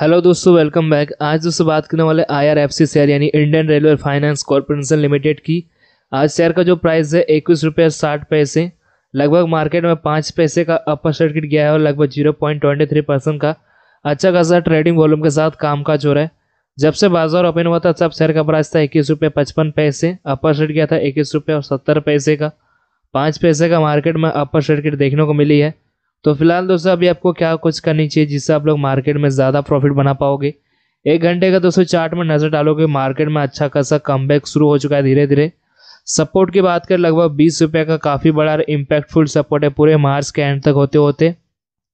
Hello दोस्तों welcome back आज दोस्तों बात करने वाले आईआरएफसी शेयर यानी Indian railway finance corporation limited की। आज शेयर का जो प्राइस है, इक्कीस रुपये साठ पैसे। लगभग मार्केट में पाँच पैसे का अपर सर्किट गया है और लगभग zero point twenty three percent का अच्छा खासा ट्रेडिंग वॉल्यूम के साथ काम काज हो रहा है। जब से बाज़ार ओपन हुआ था, तब शेयर का प्राइस था इक्कीस रुपये पचपन पैसे अपर सर्किट गया था इक्कीस रुपये और सत्तर पैसे का। पाँच पैसे का मार्केट में अपर सर्किट देखने को मिली है। तो फ़िलहाल दोस्तों अभी आपको क्या कुछ करनी चाहिए जिससे आप लोग मार्केट में ज़्यादा प्रॉफिट बना पाओगे? एक घंटे का दोस्तों चार्ट में नज़र डालोगे मार्केट में अच्छा खासा कम शुरू हो चुका है धीरे धीरे सपोर्ट की बात करें लगभग बीस रुपये का काफ़ी बड़ा इम्पैक्टफुल सपोर्ट है पूरे मार्च के एंड तक होते होते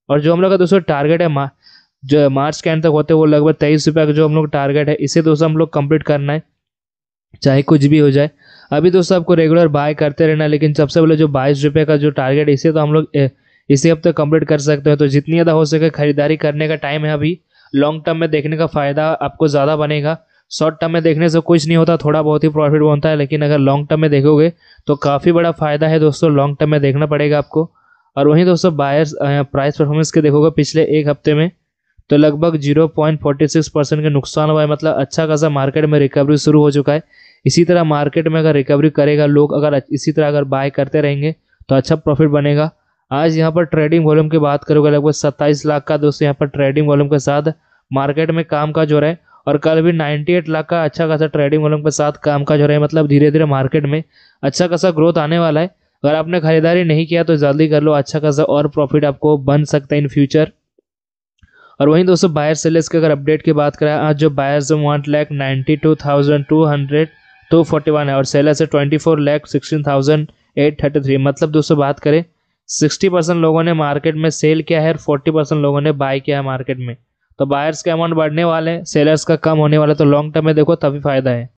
और जो हम लोग का दोस्तों टारगेट है मा, जो मार्च के एंड तक होते वो लगभग तेईस रुपये का जो हम लोग टारगेट है इसे दोस्तों हम लोग कंप्लीट करना है चाहे कुछ भी हो जाए। अभी दोस्तों आपको रेगुलर बाय करते रहना लेकिन सबसे पहले जो बाईस रुपये का जो टारगेट इसे तो हम लोग इसी हफ़्ते कंप्लीट कर सकते हो। तो जितनी ज़्यादा हो सके खरीदारी करने का टाइम है अभी। लॉन्ग टर्म में देखने का फ़ायदा आपको ज़्यादा बनेगा। शॉर्ट टर्म में देखने से कुछ नहीं होता, थोड़ा बहुत ही प्रॉफिट बनता है, लेकिन अगर लॉन्ग टर्म में देखोगे तो काफ़ी बड़ा फ़ायदा है दोस्तों। लॉन्ग टर्म में देखना पड़ेगा आपको। और वहीं दोस्तों बायर्स प्राइस परफॉर्मेंस के देखोगे पिछले एक हफ़्ते में तो लगभग zero point forty six percent का नुकसान हुआ है। मतलब अच्छा खासा मार्केट में रिकवरी शुरू हो चुका है। इसी तरह मार्केट में अगर रिकवरी करेगा, लोग अगर इसी तरह अगर बाय करते रहेंगे तो अच्छा प्रॉफिट बनेगा। आज यहाँ पर ट्रेडिंग वॉल्यूम की बात करोगे, लगभग सत्ताईस लाख का दोस्तों यहाँ पर ट्रेडिंग वॉल्यूम के साथ मार्केट में काम काज हो रहा है और कल भी 98 लाख का अच्छा खासा ट्रेडिंग वॉल्यूम के साथ काम काज हो रहा है। मतलब धीरे धीरे मार्केट में अच्छा खासा ग्रोथ आने वाला है। अगर आपने खरीदारी नहीं किया तो जल्दी कर लो अच्छा खासा और प्रॉफिट आपको बन सकता है इन फ्यूचर और वहीं दोस्तों बायर सेलर्स की अगर अपडेट की बात करें, आज जो buyers one lakh ninety two thousand two hundred two forty one है और सेलर्स है twenty four lakh sixteen thousand eight thirty three मतलब दोस्तों बात करें सिक्सटी परसेंट लोगों ने मार्केट में सेल किया है और फोर्टी परसेंट लोगों ने बाय किया है मार्केट में। तो बायर्स के अमाउंट बढ़ने वाले हैं सेलर्स का कम होने वाला तो लॉन्ग टर्म में देखो तभी फ़ायदा है।